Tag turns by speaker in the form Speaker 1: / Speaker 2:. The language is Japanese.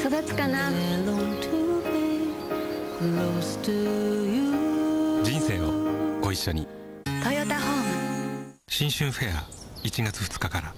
Speaker 1: 育つかな？
Speaker 2: 人生をご一緒に。
Speaker 1: トヨタホーム。
Speaker 2: 新春フェア1月2日から。